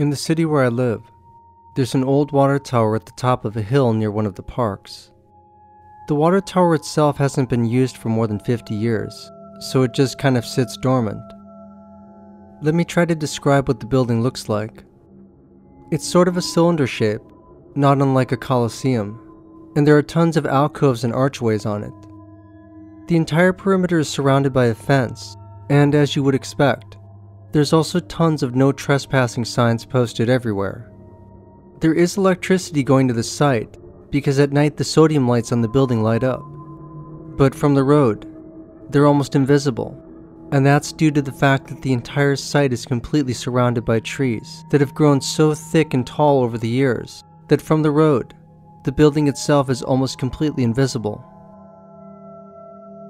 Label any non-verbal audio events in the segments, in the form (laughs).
In the city where I live, there's an old water tower at the top of a hill near one of the parks. The water tower itself hasn't been used for more than 50 years, so it just kind of sits dormant. Let me try to describe what the building looks like. It's sort of a cylinder shape, not unlike a coliseum, and there are tons of alcoves and archways on it. The entire perimeter is surrounded by a fence, and as you would expect, there's also tons of no trespassing signs posted everywhere. There is electricity going to the site because at night the sodium lights on the building light up. But from the road, they're almost invisible, and that's due to the fact that the entire site is completely surrounded by trees that have grown so thick and tall over the years that from the road, the building itself is almost completely invisible.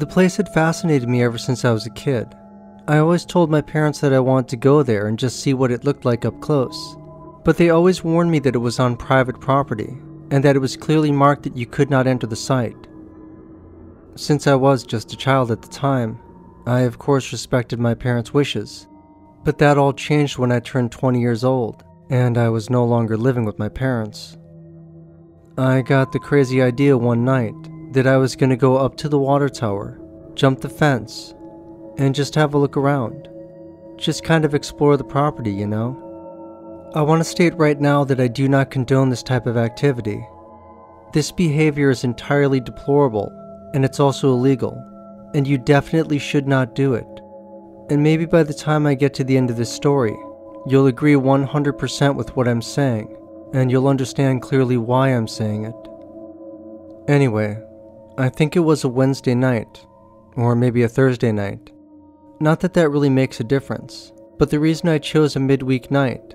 The place had fascinated me ever since I was a kid. I always told my parents that I wanted to go there and just see what it looked like up close. But they always warned me that it was on private property and that it was clearly marked that you could not enter the site. Since I was just a child at the time, I of course respected my parents' wishes. But that all changed when I turned 20 years old and I was no longer living with my parents. I got the crazy idea one night that I was going to go up to the water tower, jump the fence, and just have a look around. Just kind of explore the property, you know? I want to state right now that I do not condone this type of activity. This behavior is entirely deplorable, and it's also illegal, and you definitely should not do it. And maybe by the time I get to the end of this story, you'll agree 100% with what I'm saying, and you'll understand clearly why I'm saying it. Anyway, I think it was a Wednesday night, or maybe a Thursday night. Not that that really makes a difference, but the reason I chose a midweek night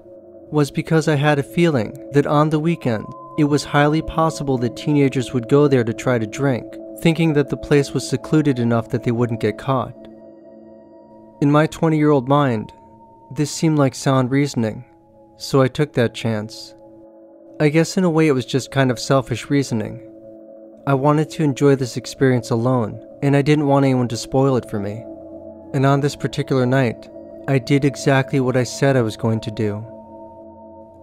was because I had a feeling that on the weekend, it was highly possible that teenagers would go there to try to drink, thinking that the place was secluded enough that they wouldn't get caught. In my 20 year old mind, this seemed like sound reasoning, so I took that chance. I guess in a way it was just kind of selfish reasoning. I wanted to enjoy this experience alone, and I didn't want anyone to spoil it for me. And on this particular night, I did exactly what I said I was going to do.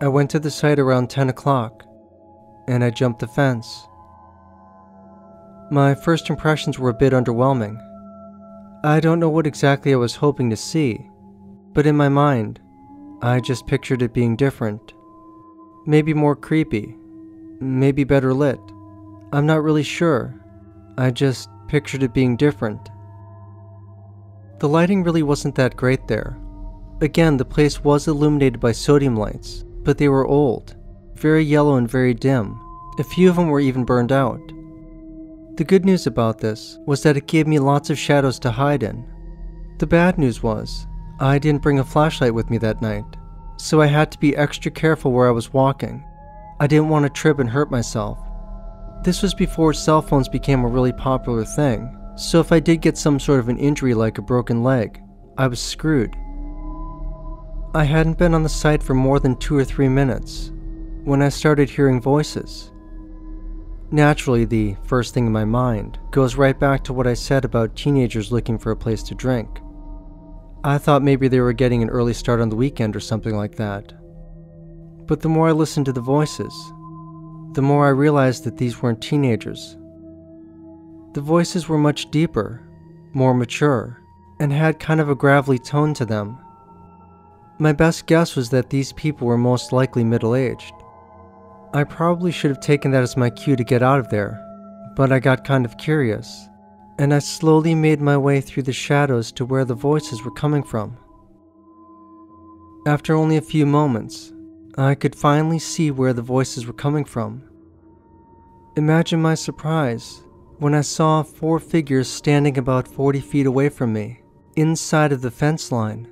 I went to the site around 10 o'clock, and I jumped the fence. My first impressions were a bit underwhelming. I don't know what exactly I was hoping to see, but in my mind, I just pictured it being different. Maybe more creepy, maybe better lit. I'm not really sure. I just pictured it being different. The lighting really wasn't that great there. Again, the place was illuminated by sodium lights, but they were old, very yellow and very dim. A few of them were even burned out. The good news about this was that it gave me lots of shadows to hide in. The bad news was, I didn't bring a flashlight with me that night, so I had to be extra careful where I was walking. I didn't want to trip and hurt myself. This was before cell phones became a really popular thing, so if I did get some sort of an injury like a broken leg, I was screwed. I hadn't been on the site for more than two or three minutes when I started hearing voices. Naturally, the first thing in my mind goes right back to what I said about teenagers looking for a place to drink. I thought maybe they were getting an early start on the weekend or something like that. But the more I listened to the voices, the more I realized that these weren't teenagers. The voices were much deeper, more mature, and had kind of a gravelly tone to them. My best guess was that these people were most likely middle aged. I probably should have taken that as my cue to get out of there, but I got kind of curious, and I slowly made my way through the shadows to where the voices were coming from. After only a few moments, I could finally see where the voices were coming from. Imagine my surprise when I saw four figures standing about 40 feet away from me, inside of the fence line.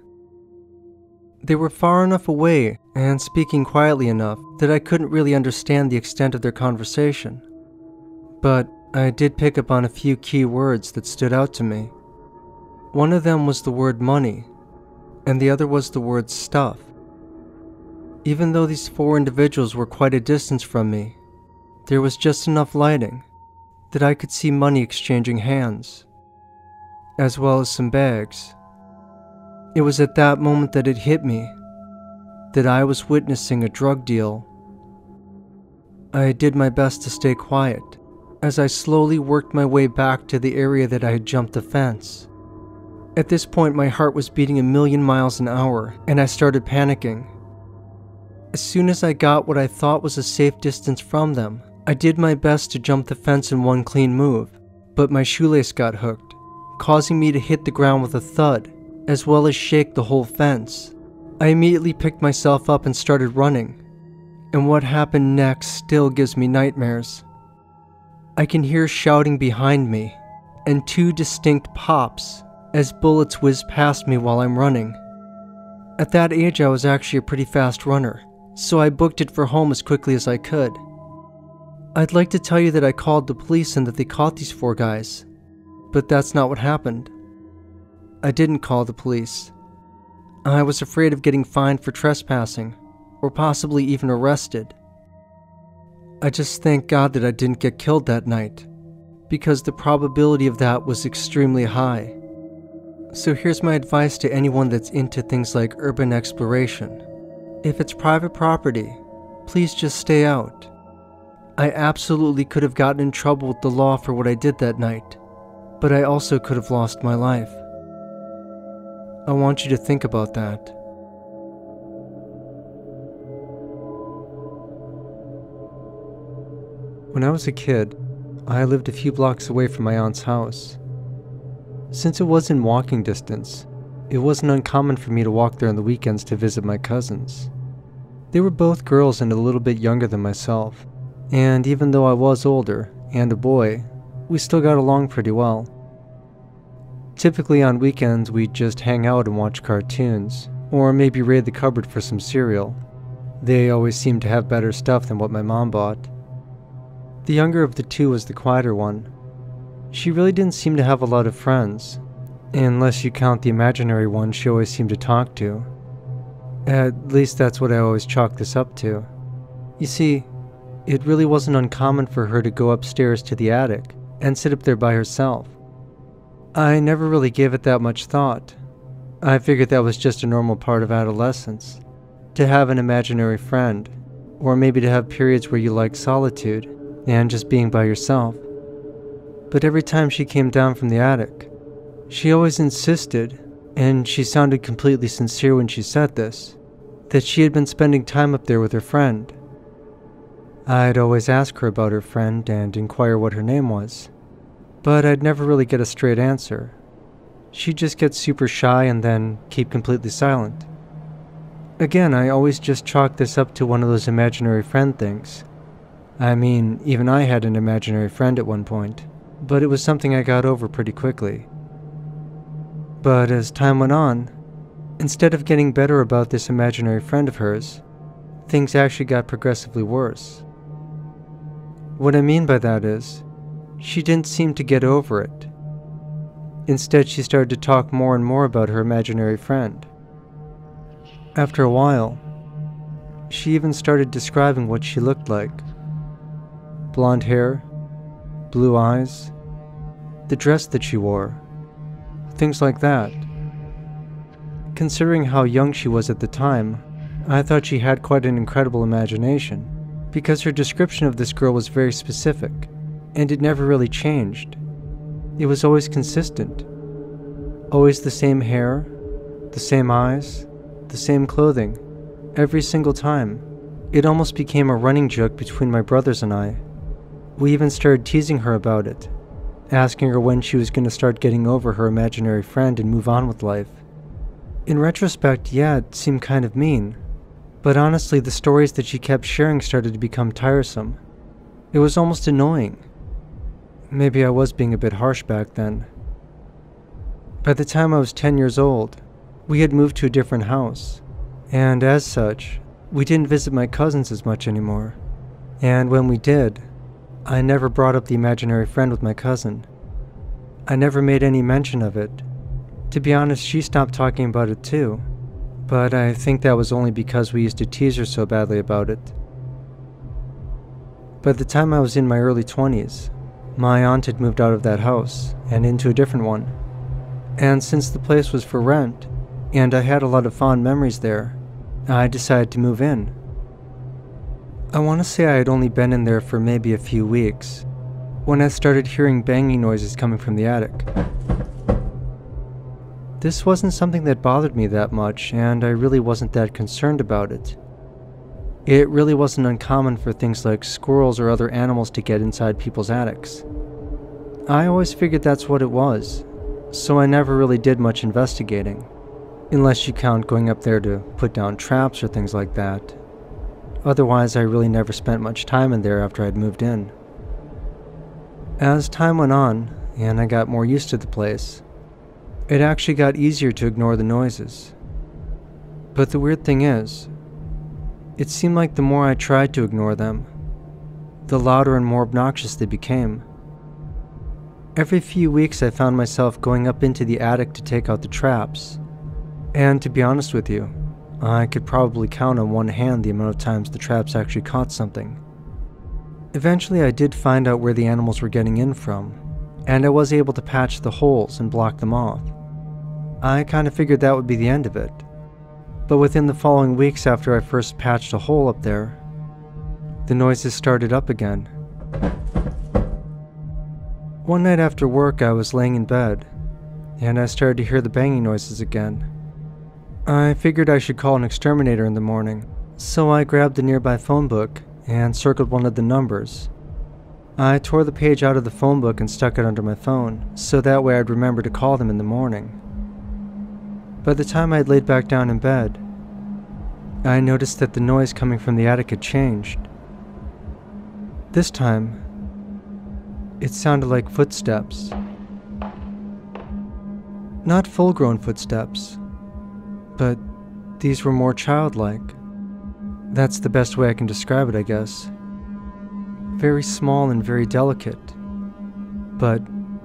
They were far enough away and speaking quietly enough that I couldn't really understand the extent of their conversation. But I did pick up on a few key words that stood out to me. One of them was the word money, and the other was the word stuff. Even though these four individuals were quite a distance from me, there was just enough lighting that I could see money exchanging hands, as well as some bags. It was at that moment that it hit me. that I was witnessing a drug deal. I did my best to stay quiet as I slowly worked my way back to the area that I had jumped the fence. At this point, my heart was beating a million miles an hour, and I started panicking. As soon as I got what I thought was a safe distance from them, I did my best to jump the fence in one clean move, but my shoelace got hooked, causing me to hit the ground with a thud, as well as shake the whole fence. I immediately picked myself up and started running, and what happened next still gives me nightmares. I can hear shouting behind me, and two distinct pops as bullets whiz past me while I'm running. At that age, I was actually a pretty fast runner, so I booked it for home as quickly as I could. I'd like to tell you that I called the police and that they caught these four guys, but that's not what happened. I didn't call the police. I was afraid of getting fined for trespassing, or possibly even arrested. I just thank God that I didn't get killed that night, because the probability of that was extremely high. So here's my advice to anyone that's into things like urban exploration. If it's private property, please just stay out. I absolutely could have gotten in trouble with the law for what I did that night, but I also could have lost my life. I want you to think about that. When I was a kid, I lived a few blocks away from my aunt's house. Since it was in walking distance, it wasn't uncommon for me to walk there on the weekends to visit my cousins. They were both girls and a little bit younger than myself, and even though I was older and a boy, we still got along pretty well. Typically on weekends, we'd just hang out and watch cartoons, or maybe raid the cupboard for some cereal. They always seemed to have better stuff than what my mom bought. The younger of the two was the quieter one, she really didn't seem to have a lot of friends, unless you count the imaginary ones she always seemed to talk to. At least that's what I always chalked this up to. You see, it really wasn't uncommon for her to go upstairs to the attic and sit up there by herself. I never really gave it that much thought. I figured that was just a normal part of adolescence. To have an imaginary friend, or maybe to have periods where you like solitude and just being by yourself but every time she came down from the attic, she always insisted, and she sounded completely sincere when she said this, that she had been spending time up there with her friend. I'd always ask her about her friend and inquire what her name was, but I'd never really get a straight answer. She'd just get super shy and then keep completely silent. Again, I always just chalked this up to one of those imaginary friend things. I mean, even I had an imaginary friend at one point but it was something I got over pretty quickly. But as time went on, instead of getting better about this imaginary friend of hers, things actually got progressively worse. What I mean by that is, she didn't seem to get over it. Instead, she started to talk more and more about her imaginary friend. After a while, she even started describing what she looked like blonde hair, blue eyes, the dress that she wore, things like that. Considering how young she was at the time, I thought she had quite an incredible imagination, because her description of this girl was very specific, and it never really changed. It was always consistent. Always the same hair, the same eyes, the same clothing, every single time. It almost became a running joke between my brothers and I. We even started teasing her about it, asking her when she was going to start getting over her imaginary friend and move on with life. In retrospect, yeah, it seemed kind of mean, but honestly, the stories that she kept sharing started to become tiresome. It was almost annoying. Maybe I was being a bit harsh back then. By the time I was 10 years old, we had moved to a different house, and as such, we didn't visit my cousins as much anymore. And when we did, I never brought up the imaginary friend with my cousin. I never made any mention of it. To be honest, she stopped talking about it too, but I think that was only because we used to tease her so badly about it. By the time I was in my early 20s, my aunt had moved out of that house and into a different one. And since the place was for rent, and I had a lot of fond memories there, I decided to move in. I want to say I had only been in there for maybe a few weeks when I started hearing banging noises coming from the attic. This wasn't something that bothered me that much, and I really wasn't that concerned about it. It really wasn't uncommon for things like squirrels or other animals to get inside people's attics. I always figured that's what it was, so I never really did much investigating, unless you count going up there to put down traps or things like that. Otherwise, I really never spent much time in there after I'd moved in. As time went on, and I got more used to the place, it actually got easier to ignore the noises. But the weird thing is, it seemed like the more I tried to ignore them, the louder and more obnoxious they became. Every few weeks, I found myself going up into the attic to take out the traps. And to be honest with you, I could probably count on one hand the amount of times the traps actually caught something. Eventually, I did find out where the animals were getting in from, and I was able to patch the holes and block them off. I kind of figured that would be the end of it. But within the following weeks after I first patched a hole up there, the noises started up again. One night after work, I was laying in bed, and I started to hear the banging noises again. I figured I should call an exterminator in the morning, so I grabbed the nearby phone book and circled one of the numbers. I tore the page out of the phone book and stuck it under my phone, so that way I'd remember to call them in the morning. By the time I had laid back down in bed, I noticed that the noise coming from the attic had changed. This time, it sounded like footsteps. Not full grown footsteps, but these were more childlike. That's the best way I can describe it, I guess. Very small and very delicate, but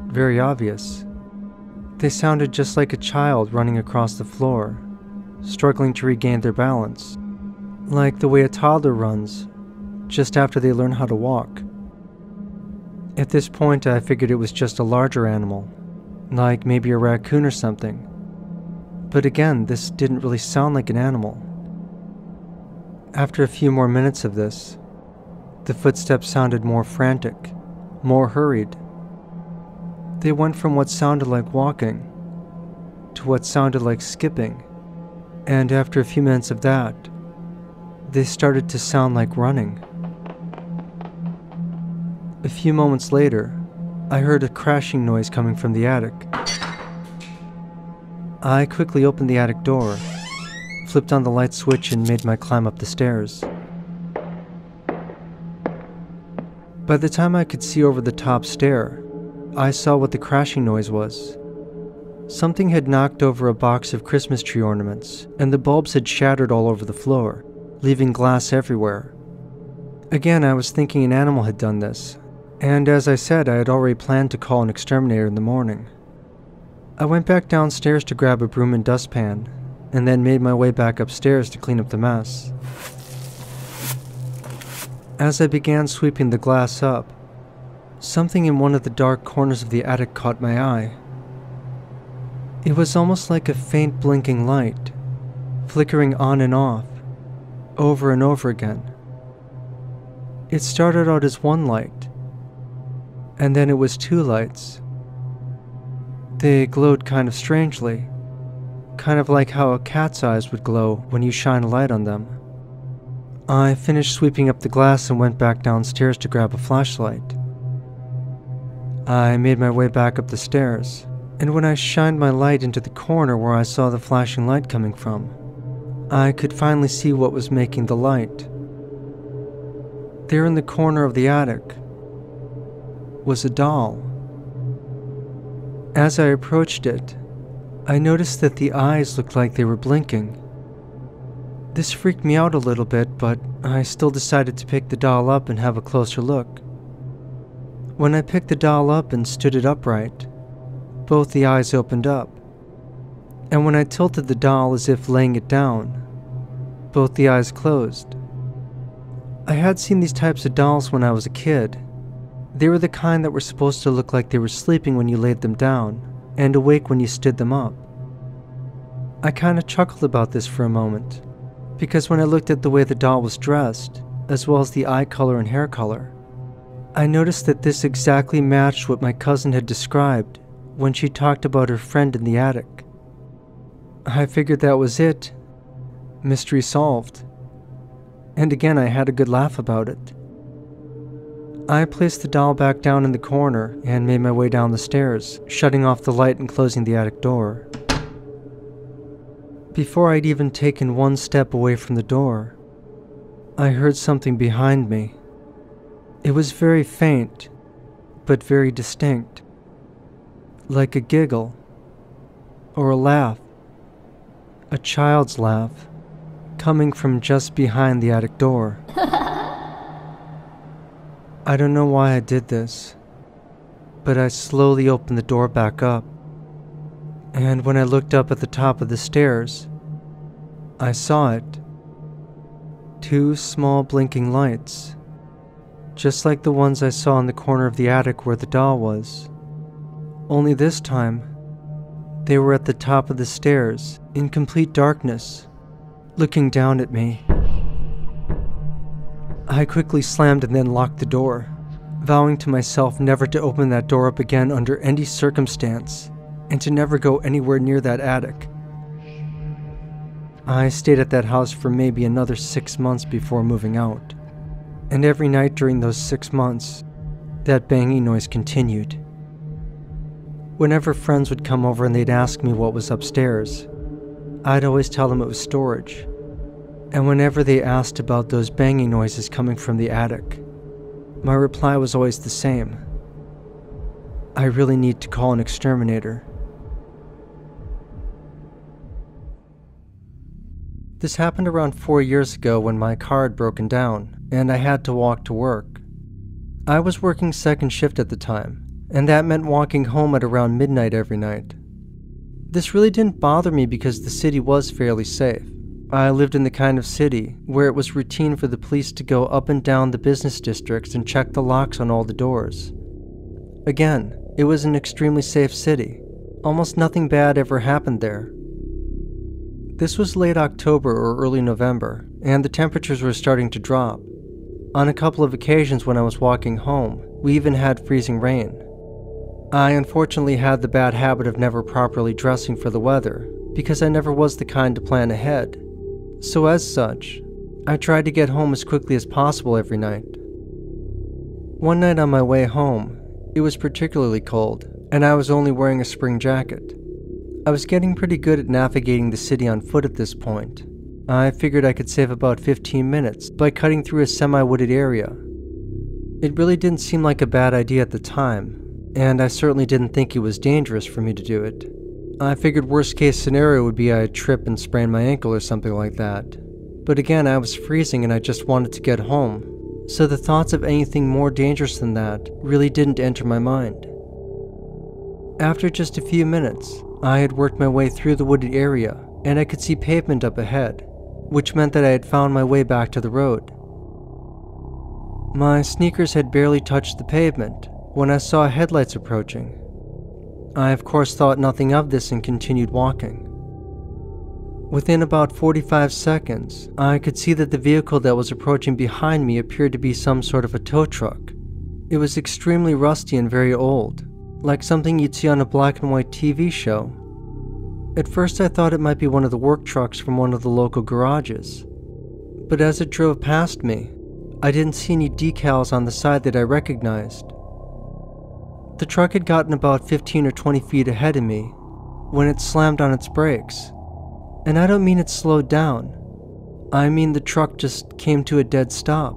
very obvious. They sounded just like a child running across the floor, struggling to regain their balance, like the way a toddler runs just after they learn how to walk. At this point, I figured it was just a larger animal, like maybe a raccoon or something but again, this didn't really sound like an animal. After a few more minutes of this, the footsteps sounded more frantic, more hurried. They went from what sounded like walking to what sounded like skipping, and after a few minutes of that, they started to sound like running. A few moments later, I heard a crashing noise coming from the attic. I quickly opened the attic door, flipped on the light switch, and made my climb up the stairs. By the time I could see over the top stair, I saw what the crashing noise was. Something had knocked over a box of Christmas tree ornaments, and the bulbs had shattered all over the floor, leaving glass everywhere. Again, I was thinking an animal had done this, and as I said, I had already planned to call an exterminator in the morning. I went back downstairs to grab a broom and dustpan, and then made my way back upstairs to clean up the mess. As I began sweeping the glass up, something in one of the dark corners of the attic caught my eye. It was almost like a faint blinking light, flickering on and off, over and over again. It started out as one light, and then it was two lights they glowed kind of strangely, kind of like how a cat's eyes would glow when you shine a light on them. I finished sweeping up the glass and went back downstairs to grab a flashlight. I made my way back up the stairs, and when I shined my light into the corner where I saw the flashing light coming from, I could finally see what was making the light. There in the corner of the attic was a doll. As I approached it, I noticed that the eyes looked like they were blinking. This freaked me out a little bit, but I still decided to pick the doll up and have a closer look. When I picked the doll up and stood it upright, both the eyes opened up. And when I tilted the doll as if laying it down, both the eyes closed. I had seen these types of dolls when I was a kid, they were the kind that were supposed to look like they were sleeping when you laid them down, and awake when you stood them up. I kind of chuckled about this for a moment, because when I looked at the way the doll was dressed, as well as the eye color and hair color, I noticed that this exactly matched what my cousin had described when she talked about her friend in the attic. I figured that was it. Mystery solved. And again, I had a good laugh about it. I placed the doll back down in the corner and made my way down the stairs, shutting off the light and closing the attic door. Before I'd even taken one step away from the door, I heard something behind me. It was very faint, but very distinct, like a giggle or a laugh, a child's laugh, coming from just behind the attic door. (laughs) I don't know why I did this, but I slowly opened the door back up and when I looked up at the top of the stairs, I saw it. Two small blinking lights, just like the ones I saw in the corner of the attic where the doll was. Only this time, they were at the top of the stairs, in complete darkness, looking down at me. I quickly slammed and then locked the door, vowing to myself never to open that door up again under any circumstance and to never go anywhere near that attic. I stayed at that house for maybe another six months before moving out, and every night during those six months, that banging noise continued. Whenever friends would come over and they'd ask me what was upstairs, I'd always tell them it was storage. And whenever they asked about those banging noises coming from the attic, my reply was always the same I really need to call an exterminator. This happened around four years ago when my car had broken down and I had to walk to work. I was working second shift at the time, and that meant walking home at around midnight every night. This really didn't bother me because the city was fairly safe. I lived in the kind of city where it was routine for the police to go up and down the business districts and check the locks on all the doors. Again, it was an extremely safe city. Almost nothing bad ever happened there, this was late October or early November, and the temperatures were starting to drop. On a couple of occasions when I was walking home, we even had freezing rain. I unfortunately had the bad habit of never properly dressing for the weather, because I never was the kind to plan ahead. So, as such, I tried to get home as quickly as possible every night. One night on my way home, it was particularly cold, and I was only wearing a spring jacket. I was getting pretty good at navigating the city on foot at this point. I figured I could save about 15 minutes by cutting through a semi wooded area. It really didn't seem like a bad idea at the time, and I certainly didn't think it was dangerous for me to do it. I figured worst case scenario would be I'd trip and sprain my ankle or something like that. But again, I was freezing and I just wanted to get home, so the thoughts of anything more dangerous than that really didn't enter my mind. After just a few minutes, I had worked my way through the wooded area, and I could see pavement up ahead, which meant that I had found my way back to the road. My sneakers had barely touched the pavement when I saw headlights approaching. I, of course, thought nothing of this and continued walking. Within about 45 seconds, I could see that the vehicle that was approaching behind me appeared to be some sort of a tow truck. It was extremely rusty and very old, like something you'd see on a black and white TV show. At first, I thought it might be one of the work trucks from one of the local garages. But as it drove past me, I didn't see any decals on the side that I recognized. The truck had gotten about 15 or 20 feet ahead of me when it slammed on its brakes. And I don't mean it slowed down, I mean the truck just came to a dead stop.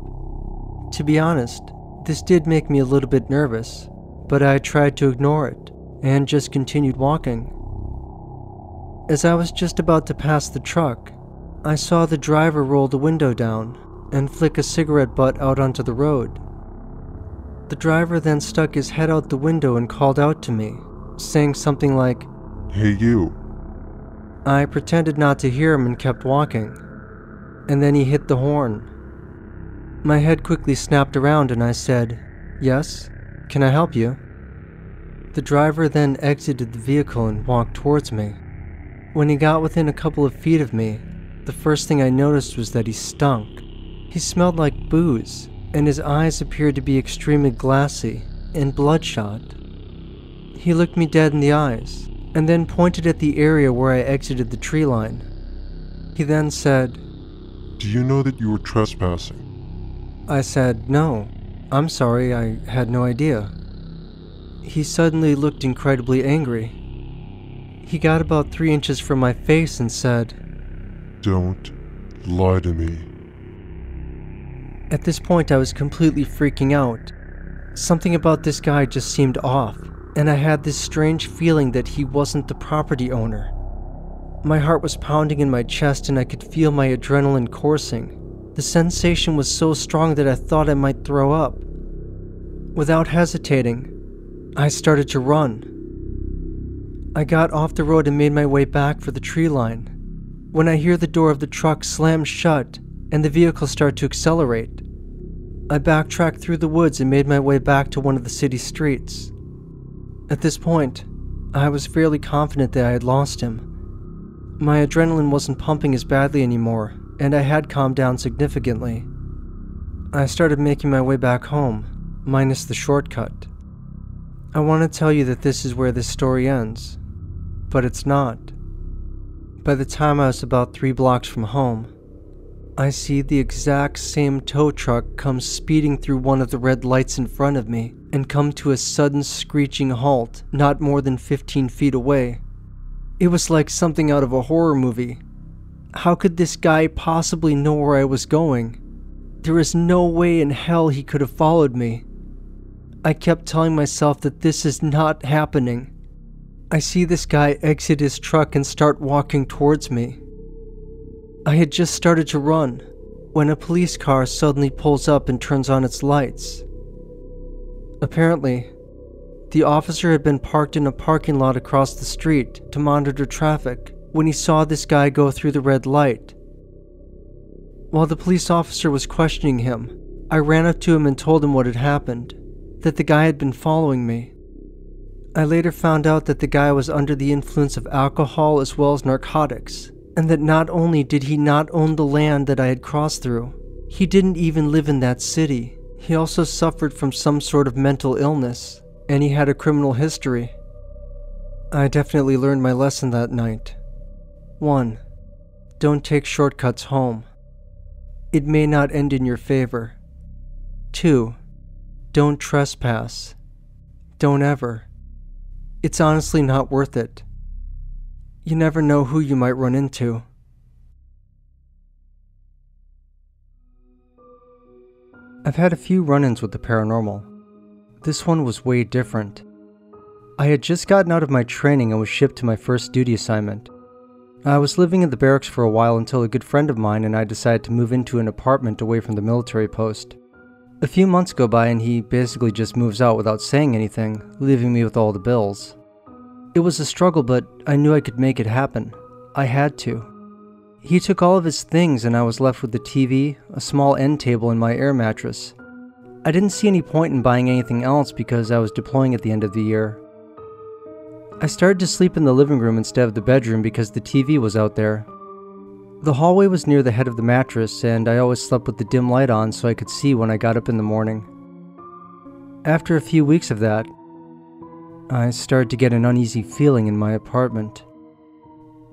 To be honest, this did make me a little bit nervous but I tried to ignore it and just continued walking. As I was just about to pass the truck, I saw the driver roll the window down and flick a cigarette butt out onto the road. The driver then stuck his head out the window and called out to me, saying something like, Hey, you. I pretended not to hear him and kept walking. And then he hit the horn. My head quickly snapped around and I said, Yes? Can I help you? The driver then exited the vehicle and walked towards me. When he got within a couple of feet of me, the first thing I noticed was that he stunk. He smelled like booze, and his eyes appeared to be extremely glassy and bloodshot. He looked me dead in the eyes, and then pointed at the area where I exited the tree line. He then said, Do you know that you were trespassing? I said, No, I'm sorry, I had no idea. He suddenly looked incredibly angry. He got about three inches from my face and said, Don't lie to me. At this point, I was completely freaking out. Something about this guy just seemed off, and I had this strange feeling that he wasn't the property owner. My heart was pounding in my chest, and I could feel my adrenaline coursing. The sensation was so strong that I thought I might throw up. Without hesitating, I started to run. I got off the road and made my way back for the tree line. When I hear the door of the truck slam shut and the vehicle start to accelerate, I backtracked through the woods and made my way back to one of the city streets. At this point, I was fairly confident that I had lost him. My adrenaline wasn't pumping as badly anymore, and I had calmed down significantly. I started making my way back home, minus the shortcut. I want to tell you that this is where this story ends, but it's not. By the time I was about three blocks from home, I see the exact same tow truck come speeding through one of the red lights in front of me and come to a sudden screeching halt not more than 15 feet away. It was like something out of a horror movie. How could this guy possibly know where I was going? There is no way in hell he could have followed me. I kept telling myself that this is not happening. I see this guy exit his truck and start walking towards me. I had just started to run when a police car suddenly pulls up and turns on its lights. Apparently, the officer had been parked in a parking lot across the street to monitor traffic when he saw this guy go through the red light. While the police officer was questioning him, I ran up to him and told him what had happened that the guy had been following me. I later found out that the guy was under the influence of alcohol as well as narcotics, and that not only did he not own the land that I had crossed through, he didn't even live in that city. He also suffered from some sort of mental illness, and he had a criminal history. I definitely learned my lesson that night. 1. Don't take shortcuts home. It may not end in your favor. 2. Don't trespass. Don't ever. It's honestly not worth it. You never know who you might run into. I've had a few run ins with the paranormal. This one was way different. I had just gotten out of my training and was shipped to my first duty assignment. I was living in the barracks for a while until a good friend of mine and I decided to move into an apartment away from the military post. A few months go by and he basically just moves out without saying anything, leaving me with all the bills. It was a struggle, but I knew I could make it happen. I had to. He took all of his things and I was left with the TV, a small end table, and my air mattress. I didn't see any point in buying anything else because I was deploying at the end of the year. I started to sleep in the living room instead of the bedroom because the TV was out there, the hallway was near the head of the mattress, and I always slept with the dim light on so I could see when I got up in the morning. After a few weeks of that, I started to get an uneasy feeling in my apartment.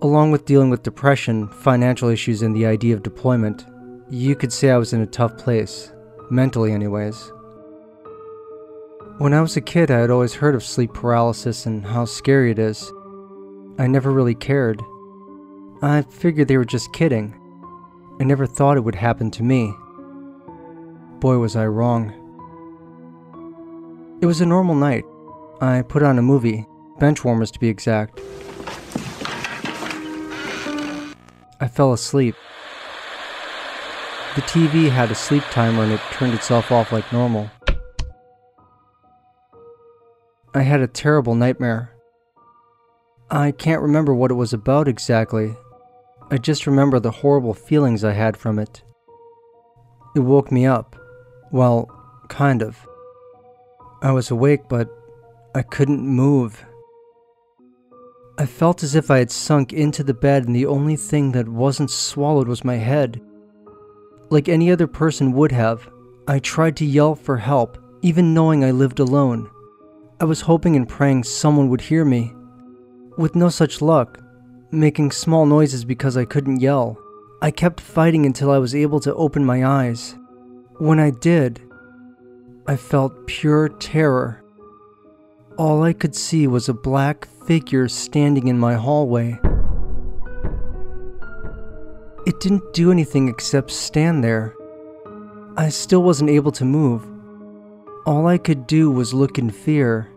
Along with dealing with depression, financial issues, and the idea of deployment, you could say I was in a tough place, mentally, anyways. When I was a kid, I had always heard of sleep paralysis and how scary it is. I never really cared. I figured they were just kidding. I never thought it would happen to me. Boy, was I wrong. It was a normal night. I put on a movie, Benchwarmers to be exact. I fell asleep. The TV had a sleep timer and it turned itself off like normal. I had a terrible nightmare. I can't remember what it was about exactly, I just remember the horrible feelings I had from it. It woke me up. Well, kind of. I was awake, but I couldn't move. I felt as if I had sunk into the bed and the only thing that wasn't swallowed was my head. Like any other person would have, I tried to yell for help, even knowing I lived alone. I was hoping and praying someone would hear me. With no such luck, making small noises because I couldn't yell, I kept fighting until I was able to open my eyes. When I did, I felt pure terror. All I could see was a black figure standing in my hallway. It didn't do anything except stand there. I still wasn't able to move. All I could do was look in fear.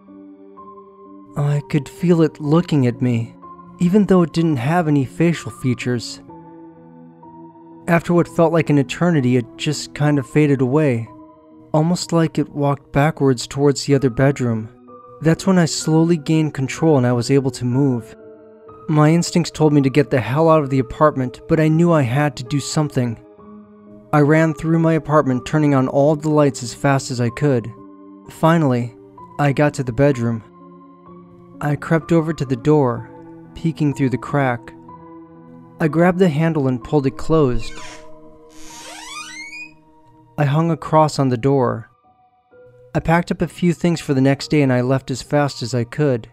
I could feel it looking at me, even though it didn't have any facial features. After what felt like an eternity, it just kind of faded away, almost like it walked backwards towards the other bedroom. That's when I slowly gained control and I was able to move. My instincts told me to get the hell out of the apartment, but I knew I had to do something. I ran through my apartment, turning on all the lights as fast as I could. Finally, I got to the bedroom. I crept over to the door, peeking through the crack. I grabbed the handle and pulled it closed. I hung a cross on the door. I packed up a few things for the next day and I left as fast as I could.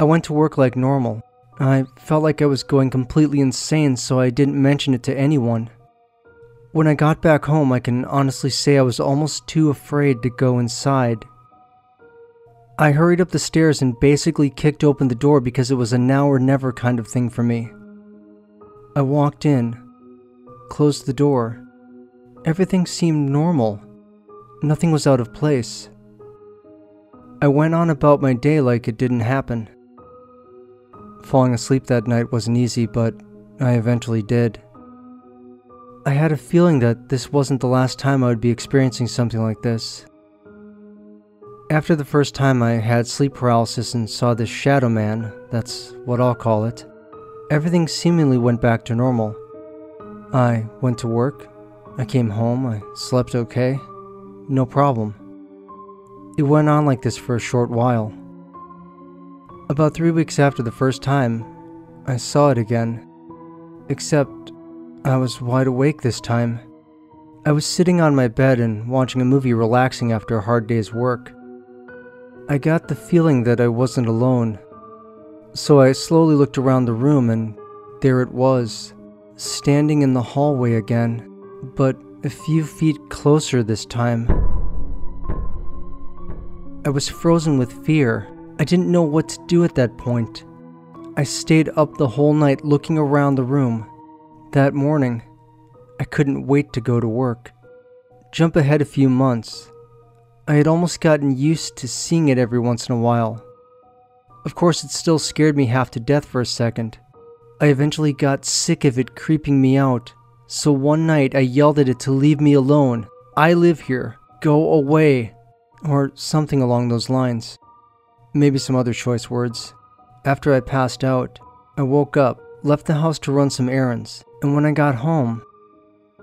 I went to work like normal. I felt like I was going completely insane, so I didn't mention it to anyone. When I got back home, I can honestly say I was almost too afraid to go inside. I hurried up the stairs and basically kicked open the door because it was a now or never kind of thing for me. I walked in, closed the door. Everything seemed normal. Nothing was out of place. I went on about my day like it didn't happen. Falling asleep that night wasn't easy, but I eventually did. I had a feeling that this wasn't the last time I would be experiencing something like this. After the first time I had sleep paralysis and saw this shadow man, that's what I'll call it, everything seemingly went back to normal. I went to work, I came home, I slept okay, no problem. It went on like this for a short while. About three weeks after the first time, I saw it again. Except, I was wide awake this time. I was sitting on my bed and watching a movie relaxing after a hard day's work. I got the feeling that I wasn't alone. So I slowly looked around the room and there it was, standing in the hallway again, but a few feet closer this time. I was frozen with fear. I didn't know what to do at that point. I stayed up the whole night looking around the room. That morning, I couldn't wait to go to work. Jump ahead a few months. I had almost gotten used to seeing it every once in a while. Of course, it still scared me half to death for a second. I eventually got sick of it creeping me out, so one night I yelled at it to leave me alone. I live here. Go away. Or something along those lines. Maybe some other choice words. After I passed out, I woke up, left the house to run some errands, and when I got home,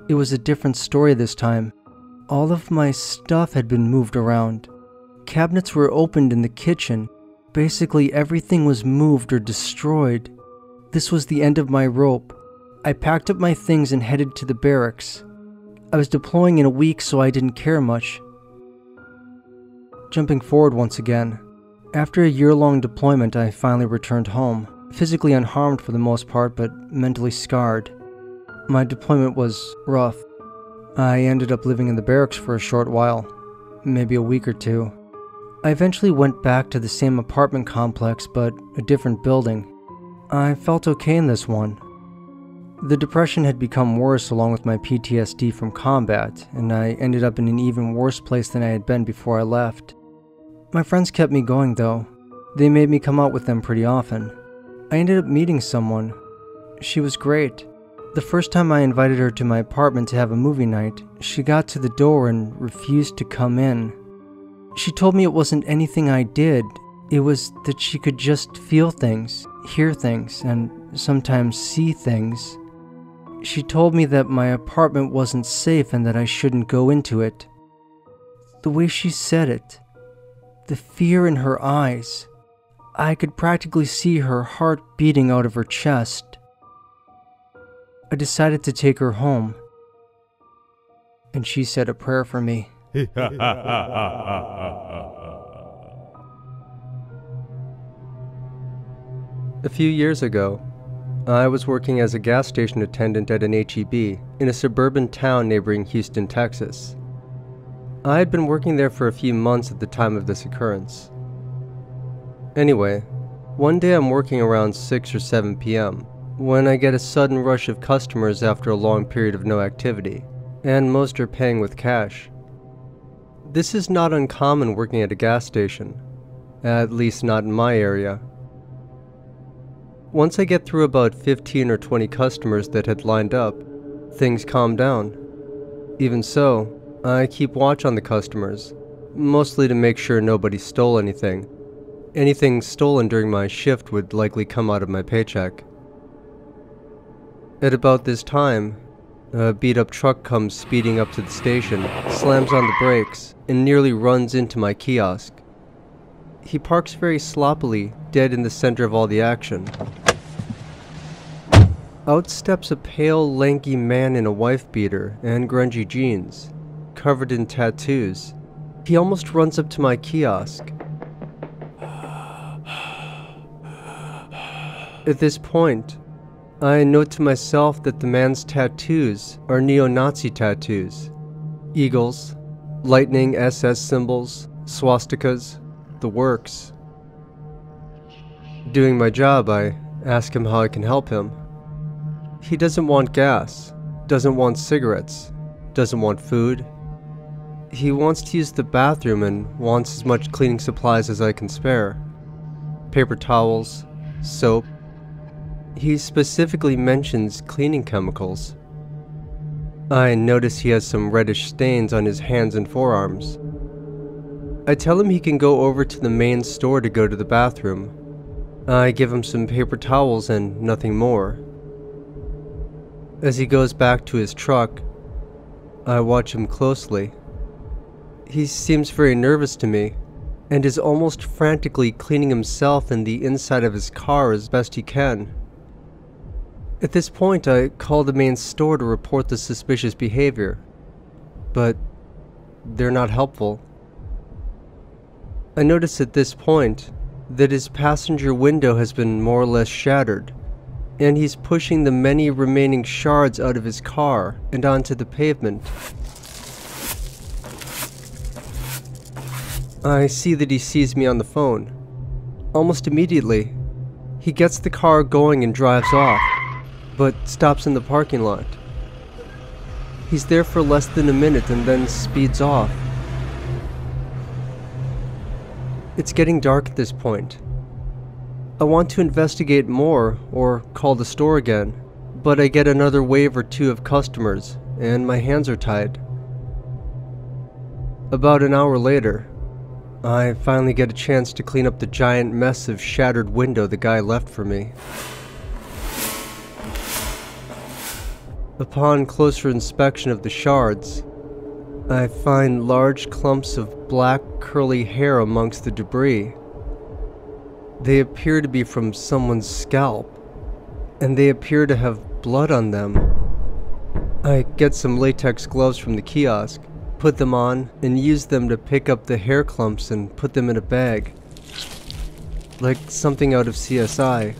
it was a different story this time. All of my stuff had been moved around. Cabinets were opened in the kitchen. Basically, everything was moved or destroyed. This was the end of my rope. I packed up my things and headed to the barracks. I was deploying in a week, so I didn't care much. Jumping forward once again. After a year long deployment, I finally returned home, physically unharmed for the most part, but mentally scarred. My deployment was rough. I ended up living in the barracks for a short while, maybe a week or two. I eventually went back to the same apartment complex, but a different building. I felt okay in this one. The depression had become worse along with my PTSD from combat, and I ended up in an even worse place than I had been before I left. My friends kept me going though. They made me come out with them pretty often. I ended up meeting someone. She was great. The first time I invited her to my apartment to have a movie night, she got to the door and refused to come in. She told me it wasn't anything I did, it was that she could just feel things, hear things, and sometimes see things. She told me that my apartment wasn't safe and that I shouldn't go into it. The way she said it, the fear in her eyes. I could practically see her heart beating out of her chest. I decided to take her home, and she said a prayer for me. (laughs) A few years ago, I was working as a gas station attendant at an HEB in a suburban town neighboring Houston, Texas. I had been working there for a few months at the time of this occurrence. Anyway, one day I'm working around 6 or 7 p.m. when I get a sudden rush of customers after a long period of no activity, and most are paying with cash. This is not uncommon working at a gas station, at least not in my area. Once I get through about 15 or 20 customers that had lined up, things calm down. Even so, I keep watch on the customers, mostly to make sure nobody stole anything. Anything stolen during my shift would likely come out of my paycheck. At about this time, a beat up truck comes speeding up to the station, slams on the brakes, and nearly runs into my kiosk. He parks very sloppily, dead in the center of all the action. Out steps a pale, lanky man in a wife beater and grungy jeans, covered in tattoos. He almost runs up to my kiosk. At this point, I note to myself that the man's tattoos are neo Nazi tattoos eagles, lightning SS symbols, swastikas, the works. Doing my job, I ask him how I can help him. He doesn't want gas, doesn't want cigarettes, doesn't want food. He wants to use the bathroom and wants as much cleaning supplies as I can spare paper towels, soap. He specifically mentions cleaning chemicals. I notice he has some reddish stains on his hands and forearms. I tell him he can go over to the main store to go to the bathroom. I give him some paper towels and nothing more. As he goes back to his truck, I watch him closely. He seems very nervous to me and is almost frantically cleaning himself and the inside of his car as best he can. At this point, I call the main store to report the suspicious behavior, but they're not helpful. I notice at this point that his passenger window has been more or less shattered, and he's pushing the many remaining shards out of his car and onto the pavement. I see that he sees me on the phone. Almost immediately, he gets the car going and drives off, but stops in the parking lot. He's there for less than a minute and then speeds off. It's getting dark at this point, I want to investigate more or call the store again, but I get another wave or two of customers, and my hands are tied. About an hour later, I finally get a chance to clean up the giant mess of shattered window the guy left for me. Upon closer inspection of the shards, I find large clumps of black curly hair amongst the debris. They appear to be from someone's scalp, and they appear to have blood on them. I get some latex gloves from the kiosk, put them on, and use them to pick up the hair clumps and put them in a bag. Like something out of CSI.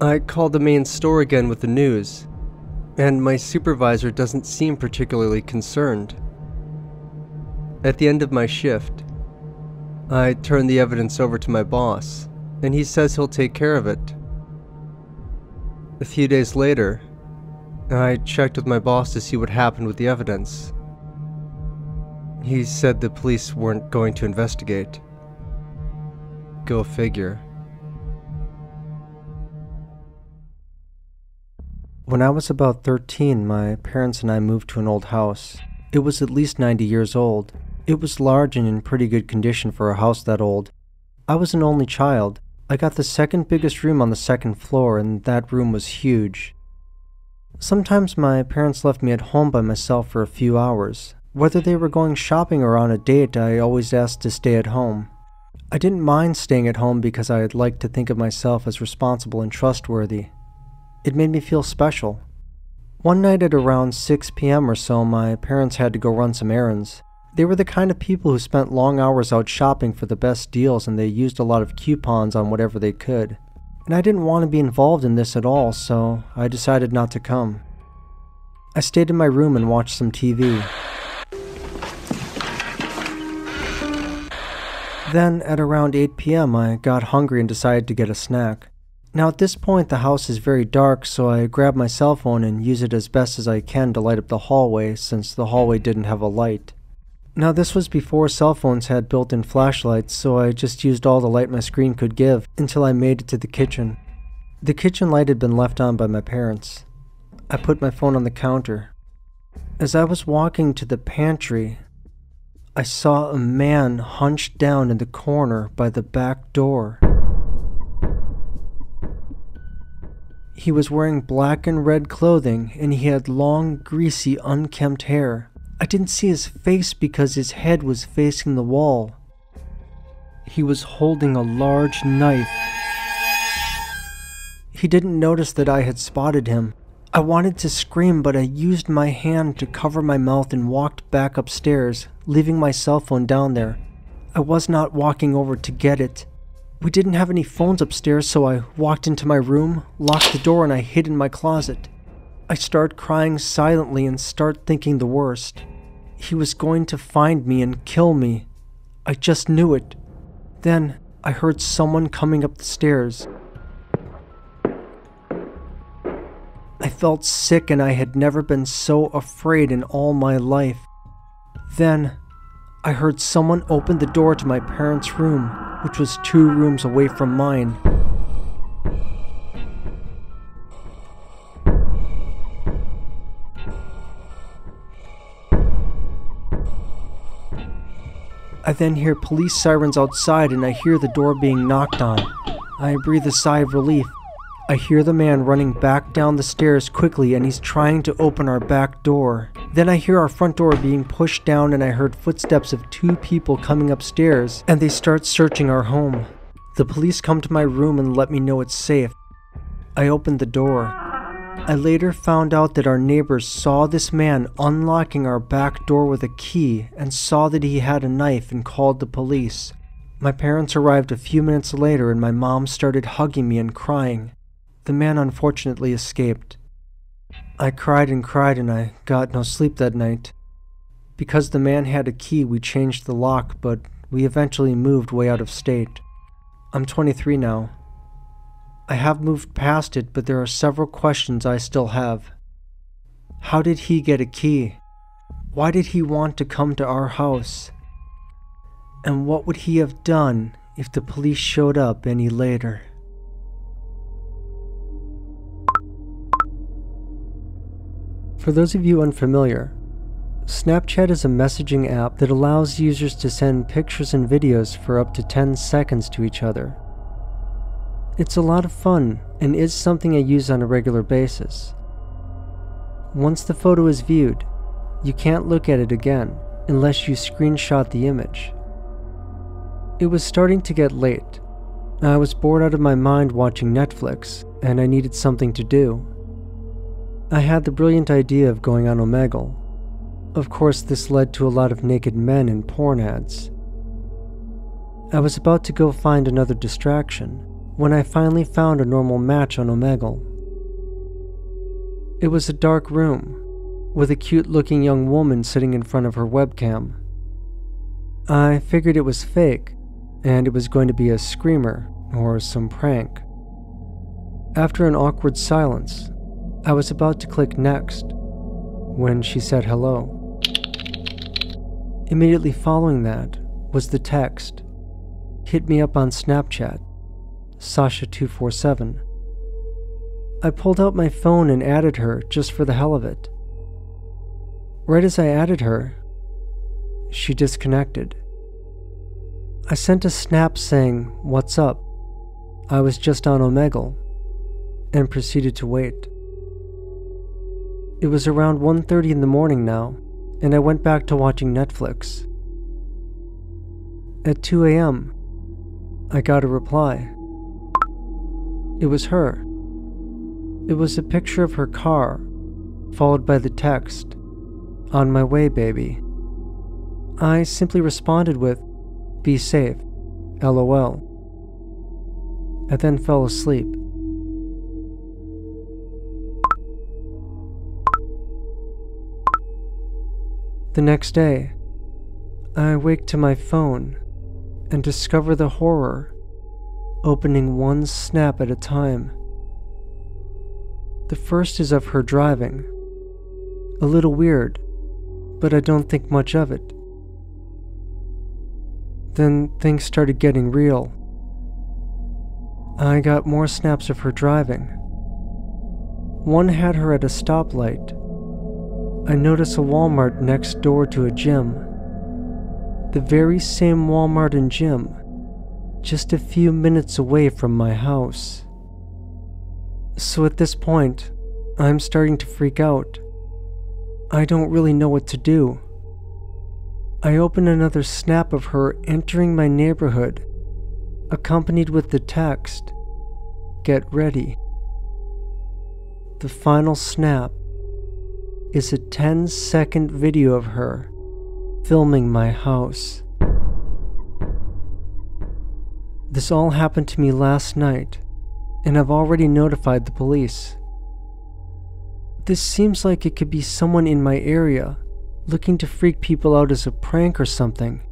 I called the main store again with the news, and my supervisor doesn't seem particularly concerned. At the end of my shift, I turn the evidence over to my boss, and he says he'll take care of it. A few days later, I checked with my boss to see what happened with the evidence. He said the police weren't going to investigate. Go figure. When I was about 13, my parents and I moved to an old house. It was at least 90 years old it was large and in pretty good condition for a house that old. I was an only child. I got the second biggest room on the second floor, and that room was huge. Sometimes my parents left me at home by myself for a few hours. Whether they were going shopping or on a date, I always asked to stay at home. I didn't mind staying at home because I had liked to think of myself as responsible and trustworthy. It made me feel special. One night at around 6 p.m. or so, my parents had to go run some errands. They were the kind of people who spent long hours out shopping for the best deals and they used a lot of coupons on whatever they could. And I didn't want to be involved in this at all, so I decided not to come. I stayed in my room and watched some TV. Then, at around 8 p.m., I got hungry and decided to get a snack. Now, at this point, the house is very dark, so I grab my cell phone and use it as best as I can to light up the hallway since the hallway didn't have a light. Now, this was before cell phones had built in flashlights, so I just used all the light my screen could give until I made it to the kitchen. The kitchen light had been left on by my parents. I put my phone on the counter. As I was walking to the pantry, I saw a man hunched down in the corner by the back door. He was wearing black and red clothing and he had long, greasy, unkempt hair. I didn't see his face because his head was facing the wall. He was holding a large knife. He didn't notice that I had spotted him. I wanted to scream, but I used my hand to cover my mouth and walked back upstairs, leaving my cell phone down there. I was not walking over to get it. We didn't have any phones upstairs, so I walked into my room, locked the door, and I hid in my closet. I start crying silently and start thinking the worst. He was going to find me and kill me. I just knew it. Then I heard someone coming up the stairs. I felt sick and I had never been so afraid in all my life. Then I heard someone open the door to my parents' room which was two rooms away from mine. I then hear police sirens outside and I hear the door being knocked on. I breathe a sigh of relief. I hear the man running back down the stairs quickly and he's trying to open our back door. Then I hear our front door being pushed down and I heard footsteps of two people coming upstairs and they start searching our home. The police come to my room and let me know it's safe. I opened the door. I later found out that our neighbors saw this man unlocking our back door with a key and saw that he had a knife and called the police. My parents arrived a few minutes later and my mom started hugging me and crying. The man unfortunately escaped. I cried and cried and I got no sleep that night. Because the man had a key, we changed the lock, but we eventually moved way out of state. I'm 23 now. I have moved past it, but there are several questions I still have. How did he get a key? Why did he want to come to our house? And what would he have done if the police showed up any later? For those of you unfamiliar, Snapchat is a messaging app that allows users to send pictures and videos for up to 10 seconds to each other. It's a lot of fun and is something I use on a regular basis. Once the photo is viewed, you can't look at it again unless you screenshot the image. It was starting to get late. I was bored out of my mind watching Netflix, and I needed something to do. I had the brilliant idea of going on Omegle. Of course, this led to a lot of naked men and porn ads. I was about to go find another distraction when I finally found a normal match on Omegle. It was a dark room with a cute looking young woman sitting in front of her webcam. I figured it was fake and it was going to be a screamer or some prank. After an awkward silence, I was about to click next when she said hello. Immediately following that was the text Hit me up on Snapchat, Sasha247. I pulled out my phone and added her just for the hell of it. Right as I added her, she disconnected. I sent a snap saying, What's up? I was just on Omegle, and proceeded to wait. It was around 1:30 in the morning now, and I went back to watching Netflix. At 2 a.m., I got a reply. It was her. It was a picture of her car, followed by the text, On my way, baby. I simply responded with, Be safe, lol. I then fell asleep. The next day, I wake to my phone and discover the horror, opening one snap at a time. The first is of her driving. A little weird, but I don't think much of it. Then things started getting real. I got more snaps of her driving. One had her at a stoplight. I notice a Walmart next door to a gym. The very same Walmart and gym, just a few minutes away from my house. So at this point, I'm starting to freak out. I don't really know what to do. I open another snap of her entering my neighborhood, accompanied with the text Get ready. The final snap is a 10 second video of her filming my house. This all happened to me last night, and I've already notified the police. This seems like it could be someone in my area looking to freak people out as a prank or something.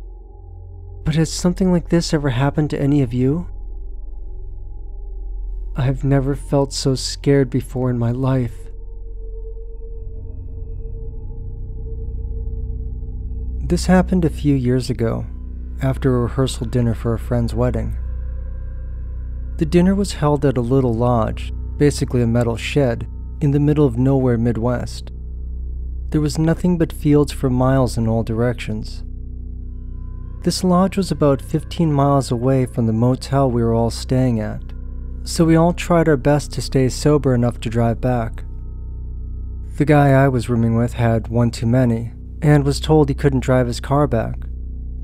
But has something like this ever happened to any of you? I've never felt so scared before in my life. This happened a few years ago, after a rehearsal dinner for a friend's wedding. The dinner was held at a little lodge, basically a metal shed, in the middle of nowhere Midwest. There was nothing but fields for miles in all directions. This lodge was about 15 miles away from the motel we were all staying at, so we all tried our best to stay sober enough to drive back. The guy I was rooming with had one too many and was told he couldn't drive his car back,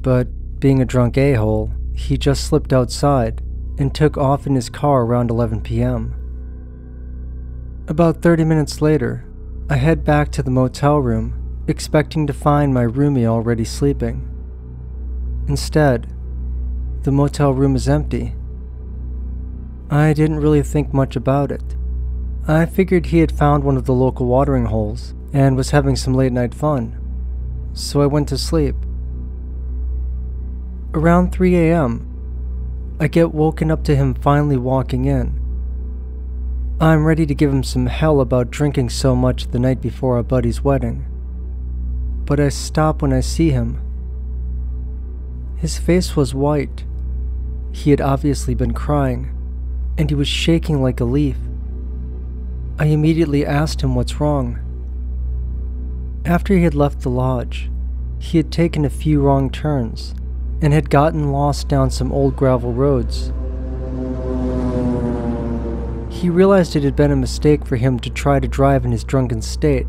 but being a drunk a hole, he just slipped outside and took off in his car around 11 p.m. About 30 minutes later, I head back to the motel room, expecting to find my roomie already sleeping. Instead, the motel room is empty. I didn't really think much about it. I figured he had found one of the local watering holes and was having some late night fun, so I went to sleep. Around 3 a.m., I get woken up to him finally walking in. I'm ready to give him some hell about drinking so much the night before our buddy's wedding. But I stop when I see him. His face was white. He had obviously been crying, and he was shaking like a leaf. I immediately asked him what's wrong. After he had left the lodge, he had taken a few wrong turns and had gotten lost down some old gravel roads. He realized it had been a mistake for him to try to drive in his drunken state,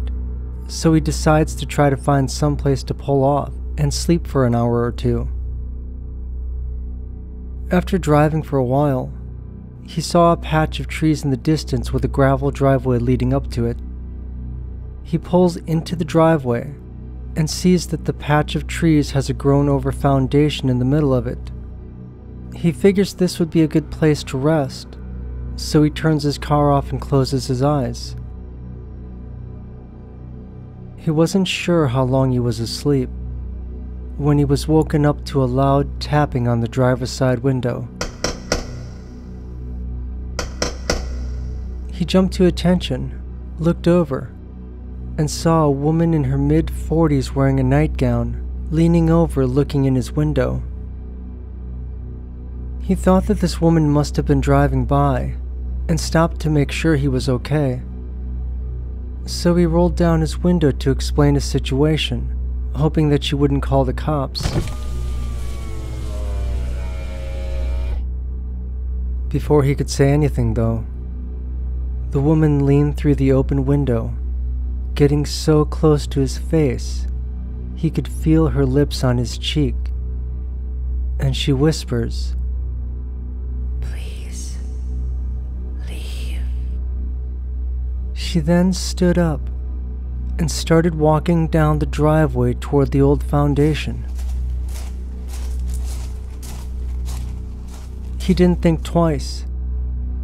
so he decides to try to find some place to pull off and sleep for an hour or two. After driving for a while, he saw a patch of trees in the distance with a gravel driveway leading up to it. He pulls into the driveway and sees that the patch of trees has a grown over foundation in the middle of it. He figures this would be a good place to rest, so he turns his car off and closes his eyes. He wasn't sure how long he was asleep when he was woken up to a loud tapping on the driver's side window. He jumped to attention, looked over, and saw a woman in her mid 40s wearing a nightgown, leaning over looking in his window. He thought that this woman must have been driving by and stopped to make sure he was okay. So he rolled down his window to explain his situation, hoping that she wouldn't call the cops. Before he could say anything, though, the woman leaned through the open window, getting so close to his face, he could feel her lips on his cheek. And she whispers, Please, leave. She then stood up and started walking down the driveway toward the old foundation. He didn't think twice.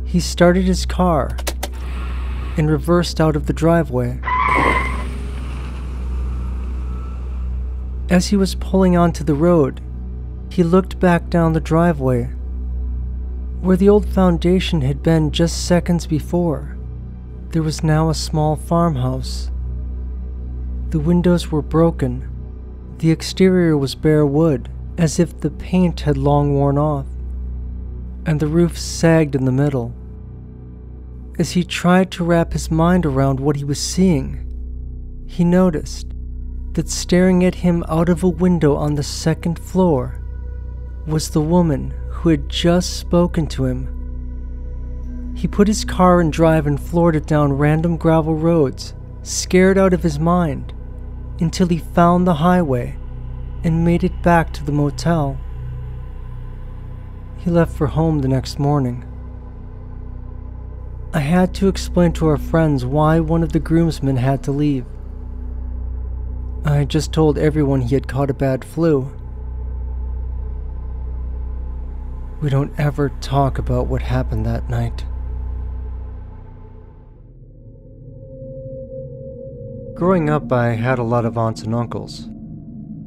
He started his car and reversed out of the driveway. As he was pulling onto the road, he looked back down the driveway, where the old foundation had been just seconds before. There was now a small farmhouse. The windows were broken. The exterior was bare wood, as if the paint had long worn off and the roof sagged in the middle. As he tried to wrap his mind around what he was seeing, he noticed that staring at him out of a window on the second floor was the woman who had just spoken to him. He put his car in drive and floored it down random gravel roads, scared out of his mind, until he found the highway and made it back to the motel. He left for home the next morning. I had to explain to our friends why one of the groomsmen had to leave. I just told everyone he had caught a bad flu. We don't ever talk about what happened that night. Growing up, I had a lot of aunts and uncles.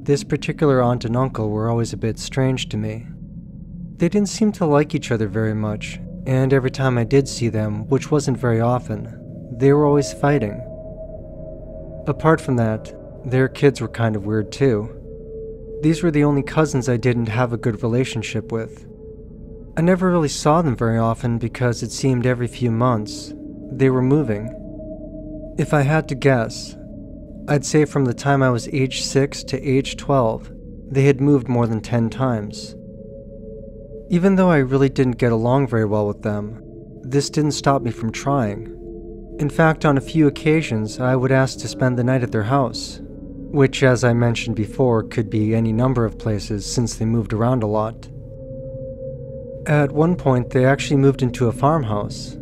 This particular aunt and uncle were always a bit strange to me. They didn't seem to like each other very much, and every time I did see them, which wasn't very often, they were always fighting. Apart from that, their kids were kind of weird too. These were the only cousins I didn't have a good relationship with. I never really saw them very often because it seemed every few months they were moving. If I had to guess, I'd say from the time I was age 6 to age 12, they had moved more than 10 times. Even though I really didn't get along very well with them, this didn't stop me from trying. In fact, on a few occasions, I would ask to spend the night at their house, which, as I mentioned before, could be any number of places since they moved around a lot. At one point, they actually moved into a farmhouse.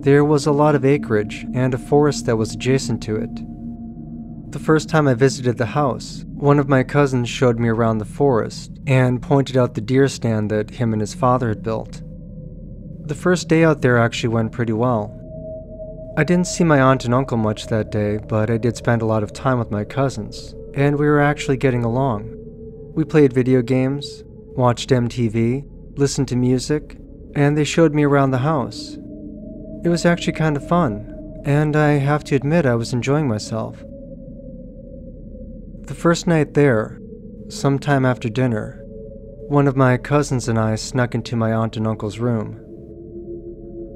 There was a lot of acreage and a forest that was adjacent to it. The first time I visited the house, one of my cousins showed me around the forest and pointed out the deer stand that him and his father had built. The first day out there actually went pretty well. I didn't see my aunt and uncle much that day, but I did spend a lot of time with my cousins, and we were actually getting along. We played video games, watched MTV, listened to music, and they showed me around the house. It was actually kind of fun, and I have to admit I was enjoying myself. The first night there, sometime after dinner, one of my cousins and I snuck into my aunt and uncle's room.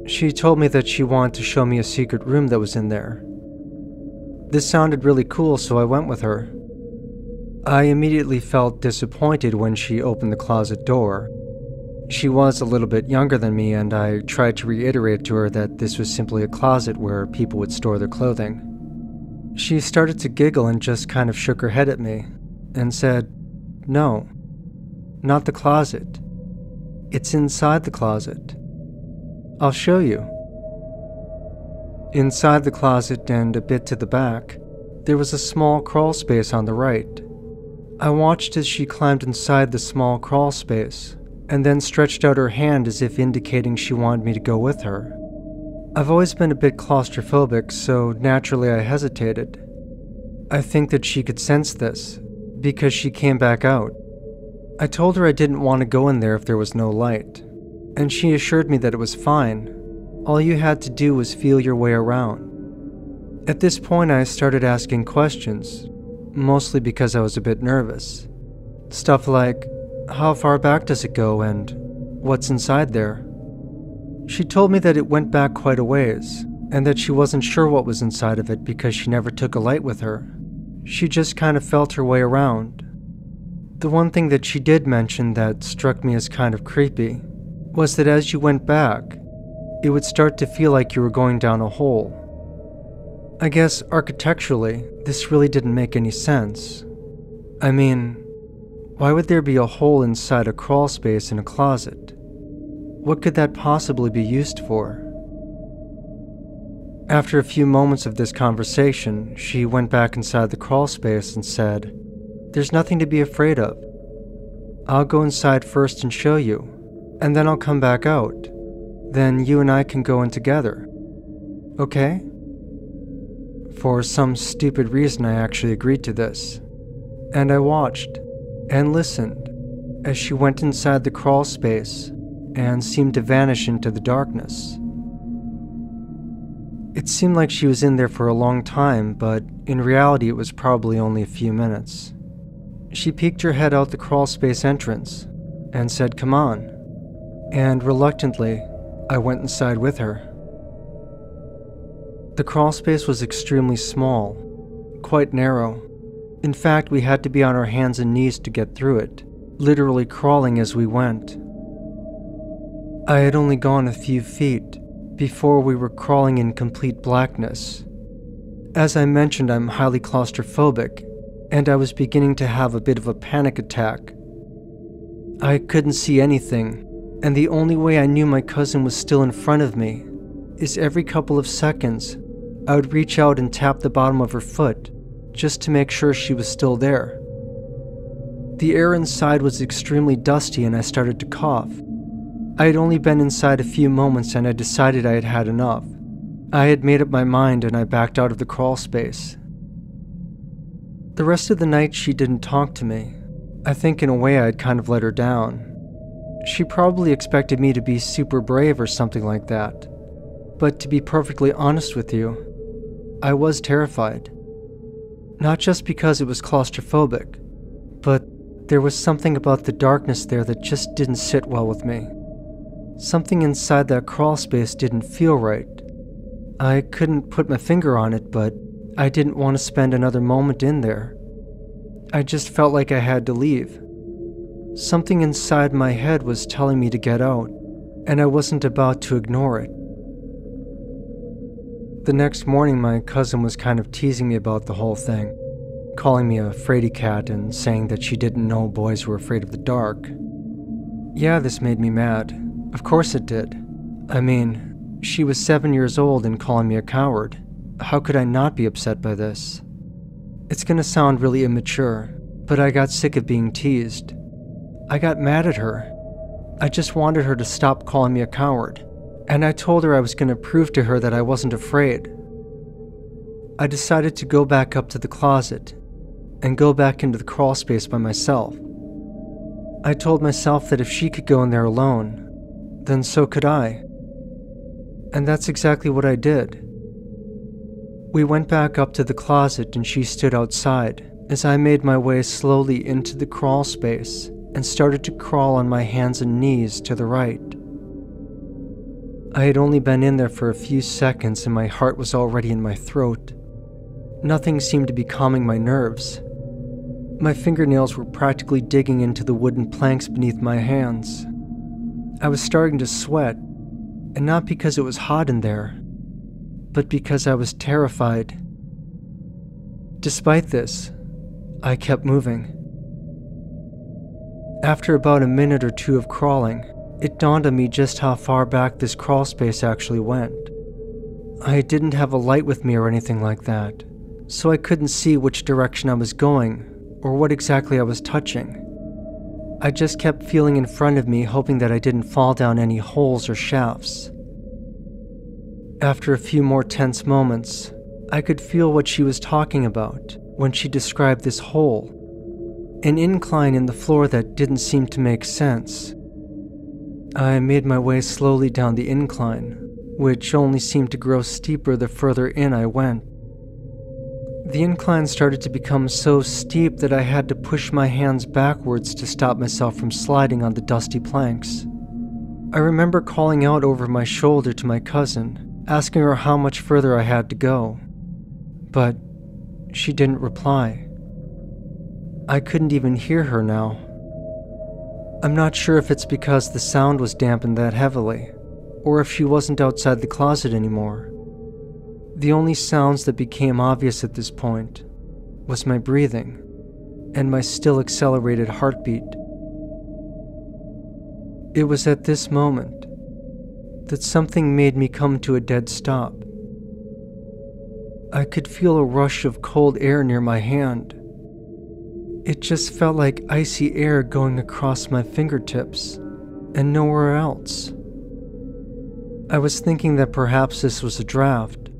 She told me that she wanted to show me a secret room that was in there. This sounded really cool, so I went with her. I immediately felt disappointed when she opened the closet door. She was a little bit younger than me, and I tried to reiterate to her that this was simply a closet where people would store their clothing. She started to giggle and just kind of shook her head at me and said, No, not the closet. It's inside the closet. I'll show you. Inside the closet and a bit to the back, there was a small crawl space on the right. I watched as she climbed inside the small crawl space and then stretched out her hand as if indicating she wanted me to go with her. I've always been a bit claustrophobic, so naturally I hesitated. I think that she could sense this, because she came back out. I told her I didn't want to go in there if there was no light, and she assured me that it was fine. All you had to do was feel your way around. At this point, I started asking questions, mostly because I was a bit nervous. Stuff like, how far back does it go and what's inside there? She told me that it went back quite a ways, and that she wasn't sure what was inside of it because she never took a light with her. She just kind of felt her way around. The one thing that she did mention that struck me as kind of creepy was that as you went back, it would start to feel like you were going down a hole. I guess architecturally, this really didn't make any sense. I mean, why would there be a hole inside a crawl space in a closet? What could that possibly be used for? After a few moments of this conversation, she went back inside the crawl space and said, There's nothing to be afraid of. I'll go inside first and show you, and then I'll come back out. Then you and I can go in together. Okay? For some stupid reason, I actually agreed to this. And I watched and listened as she went inside the crawl space and seemed to vanish into the darkness. It seemed like she was in there for a long time, but in reality, it was probably only a few minutes. She peeked her head out the crawl space entrance and said, Come on. And reluctantly, I went inside with her. The crawlspace was extremely small, quite narrow. In fact, we had to be on our hands and knees to get through it, literally crawling as we went. I had only gone a few feet before we were crawling in complete blackness. As I mentioned, I'm highly claustrophobic, and I was beginning to have a bit of a panic attack. I couldn't see anything, and the only way I knew my cousin was still in front of me is every couple of seconds I would reach out and tap the bottom of her foot just to make sure she was still there. The air inside was extremely dusty and I started to cough. I had only been inside a few moments and I decided I had had enough. I had made up my mind and I backed out of the crawl space. The rest of the night, she didn't talk to me. I think in a way I had kind of let her down. She probably expected me to be super brave or something like that. But to be perfectly honest with you, I was terrified. Not just because it was claustrophobic, but there was something about the darkness there that just didn't sit well with me. Something inside that crawl space didn't feel right. I couldn't put my finger on it, but I didn't want to spend another moment in there. I just felt like I had to leave. Something inside my head was telling me to get out, and I wasn't about to ignore it. The next morning, my cousin was kind of teasing me about the whole thing, calling me a fraidy cat and saying that she didn't know boys were afraid of the dark. Yeah, this made me mad. Of course it did. I mean, she was seven years old and calling me a coward. How could I not be upset by this? It's gonna sound really immature, but I got sick of being teased. I got mad at her. I just wanted her to stop calling me a coward, and I told her I was gonna prove to her that I wasn't afraid. I decided to go back up to the closet and go back into the crawl space by myself. I told myself that if she could go in there alone, then so could I. And that's exactly what I did. We went back up to the closet and she stood outside as I made my way slowly into the crawl space and started to crawl on my hands and knees to the right. I had only been in there for a few seconds and my heart was already in my throat. Nothing seemed to be calming my nerves. My fingernails were practically digging into the wooden planks beneath my hands. I was starting to sweat, and not because it was hot in there, but because I was terrified. Despite this, I kept moving. After about a minute or two of crawling, it dawned on me just how far back this crawl space actually went. I didn't have a light with me or anything like that, so I couldn't see which direction I was going or what exactly I was touching. I just kept feeling in front of me, hoping that I didn't fall down any holes or shafts. After a few more tense moments, I could feel what she was talking about when she described this hole an incline in the floor that didn't seem to make sense. I made my way slowly down the incline, which only seemed to grow steeper the further in I went. The incline started to become so steep that I had to push my hands backwards to stop myself from sliding on the dusty planks. I remember calling out over my shoulder to my cousin, asking her how much further I had to go. But she didn't reply. I couldn't even hear her now. I'm not sure if it's because the sound was dampened that heavily, or if she wasn't outside the closet anymore. The only sounds that became obvious at this point was my breathing and my still accelerated heartbeat. It was at this moment that something made me come to a dead stop. I could feel a rush of cold air near my hand. It just felt like icy air going across my fingertips, and nowhere else. I was thinking that perhaps this was a draft,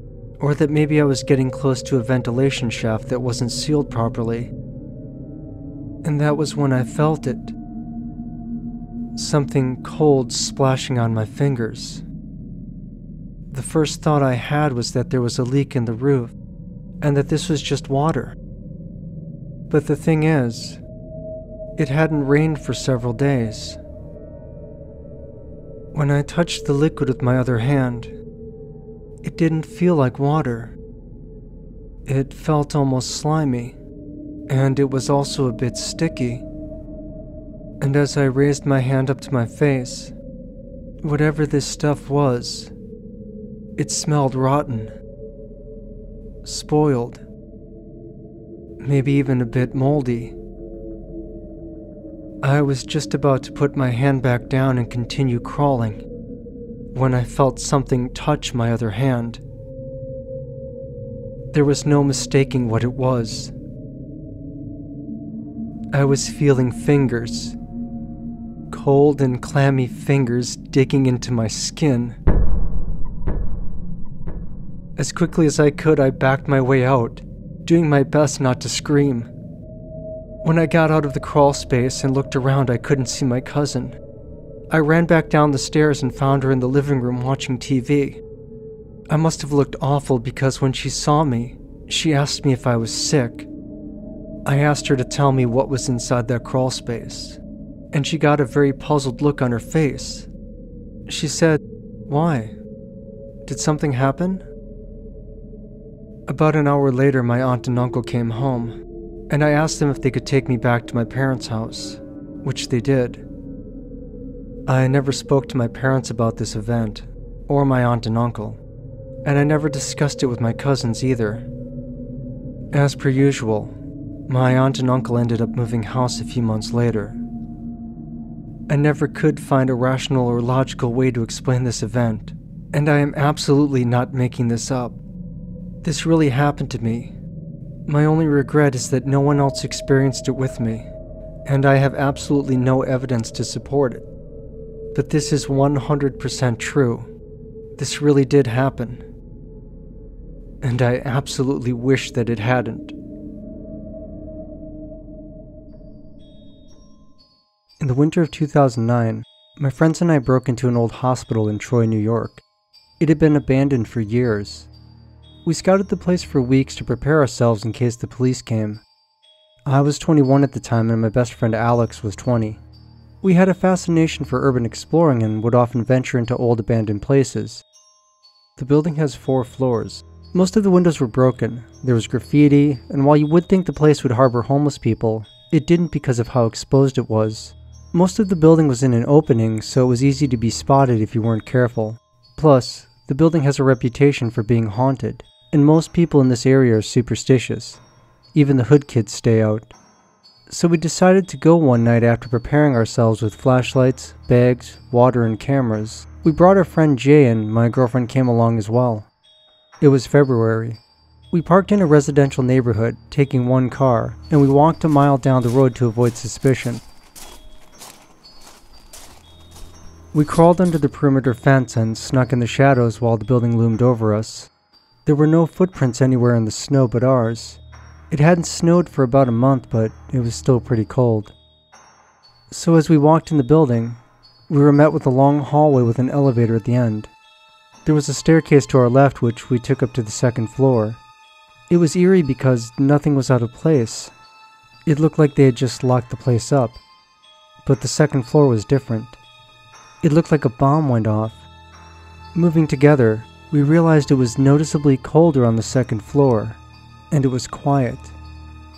or that maybe I was getting close to a ventilation shaft that wasn't sealed properly. And that was when I felt it. Something cold splashing on my fingers. The first thought I had was that there was a leak in the roof, and that this was just water. But the thing is, it hadn't rained for several days. When I touched the liquid with my other hand, it didn't feel like water. It felt almost slimy, and it was also a bit sticky. And as I raised my hand up to my face, whatever this stuff was, it smelled rotten, spoiled, maybe even a bit moldy. I was just about to put my hand back down and continue crawling when I felt something touch my other hand. There was no mistaking what it was. I was feeling fingers, cold and clammy fingers digging into my skin. As quickly as I could, I backed my way out, doing my best not to scream. When I got out of the crawl space and looked around, I couldn't see my cousin. I ran back down the stairs and found her in the living room watching TV. I must have looked awful because when she saw me, she asked me if I was sick. I asked her to tell me what was inside that crawl space, and she got a very puzzled look on her face. She said, Why? Did something happen? About an hour later, my aunt and uncle came home and I asked them if they could take me back to my parents' house, which they did. I never spoke to my parents about this event, or my aunt and uncle, and I never discussed it with my cousins either. As per usual, my aunt and uncle ended up moving house a few months later. I never could find a rational or logical way to explain this event, and I am absolutely not making this up. This really happened to me, my only regret is that no one else experienced it with me, and I have absolutely no evidence to support it. But this is 100% true. This really did happen. And I absolutely wish that it hadn't. In the winter of 2009, my friends and I broke into an old hospital in Troy, New York. It had been abandoned for years, we scouted the place for weeks to prepare ourselves in case the police came. I was 21 at the time and my best friend Alex was 20. We had a fascination for urban exploring and would often venture into old abandoned places. The building has four floors. Most of the windows were broken, there was graffiti, and while you would think the place would harbor homeless people, it didn't because of how exposed it was. Most of the building was in an opening, so it was easy to be spotted if you weren't careful. Plus, the building has a reputation for being haunted and most people in this area are superstitious. Even the hood kids stay out. So we decided to go one night after preparing ourselves with flashlights, bags, water, and cameras. We brought our friend Jay and my girlfriend came along as well. It was February. We parked in a residential neighborhood, taking one car, and we walked a mile down the road to avoid suspicion. We crawled under the perimeter fence and snuck in the shadows while the building loomed over us. There were no footprints anywhere in the snow but ours. It hadn't snowed for about a month, but it was still pretty cold. So as we walked in the building, we were met with a long hallway with an elevator at the end. There was a staircase to our left which we took up to the second floor. It was eerie because nothing was out of place. It looked like they had just locked the place up. But the second floor was different. It looked like a bomb went off. Moving together, we realized it was noticeably colder on the second floor, and it was quiet,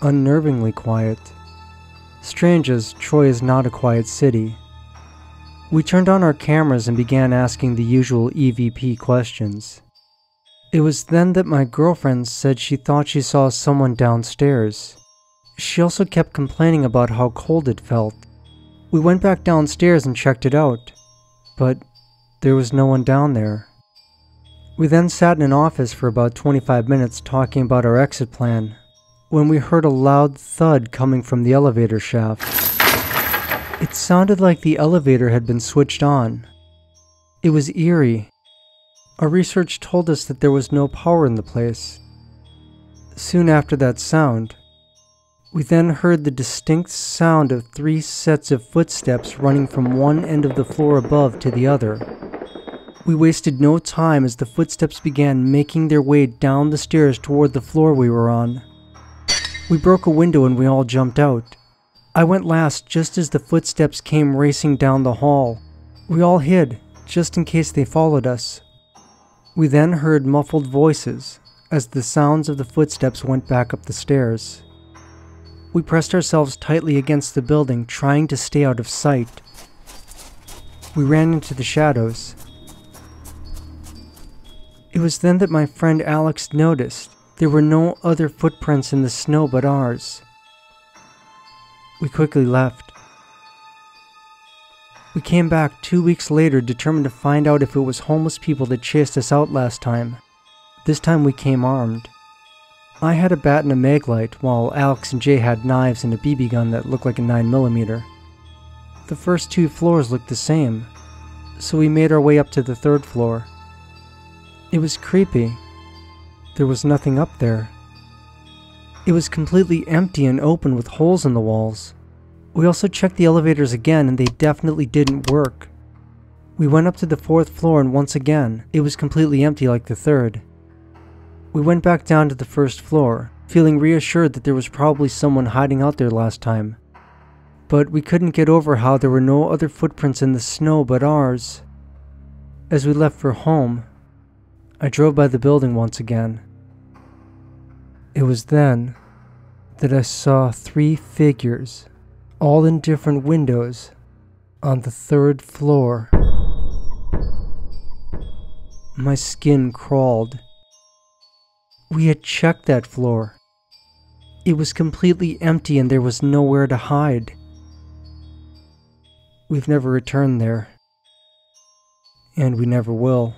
unnervingly quiet. Strange as Troy is not a quiet city. We turned on our cameras and began asking the usual EVP questions. It was then that my girlfriend said she thought she saw someone downstairs. She also kept complaining about how cold it felt. We went back downstairs and checked it out, but there was no one down there. We then sat in an office for about 25 minutes talking about our exit plan when we heard a loud thud coming from the elevator shaft. It sounded like the elevator had been switched on. It was eerie. Our research told us that there was no power in the place. Soon after that sound, we then heard the distinct sound of three sets of footsteps running from one end of the floor above to the other. We wasted no time as the footsteps began making their way down the stairs toward the floor we were on. We broke a window and we all jumped out. I went last just as the footsteps came racing down the hall. We all hid, just in case they followed us. We then heard muffled voices as the sounds of the footsteps went back up the stairs. We pressed ourselves tightly against the building, trying to stay out of sight. We ran into the shadows. It was then that my friend Alex noticed there were no other footprints in the snow but ours. We quickly left. We came back two weeks later determined to find out if it was homeless people that chased us out last time. This time we came armed. I had a bat and a maglite, while Alex and Jay had knives and a BB gun that looked like a 9mm. The first two floors looked the same, so we made our way up to the third floor. It was creepy. There was nothing up there. It was completely empty and open with holes in the walls. We also checked the elevators again and they definitely didn't work. We went up to the fourth floor and once again, it was completely empty like the third. We went back down to the first floor, feeling reassured that there was probably someone hiding out there last time. But we couldn't get over how there were no other footprints in the snow but ours. As we left for home, I drove by the building once again. It was then that I saw three figures, all in different windows, on the third floor. My skin crawled we had checked that floor. It was completely empty and there was nowhere to hide. We've never returned there. And we never will.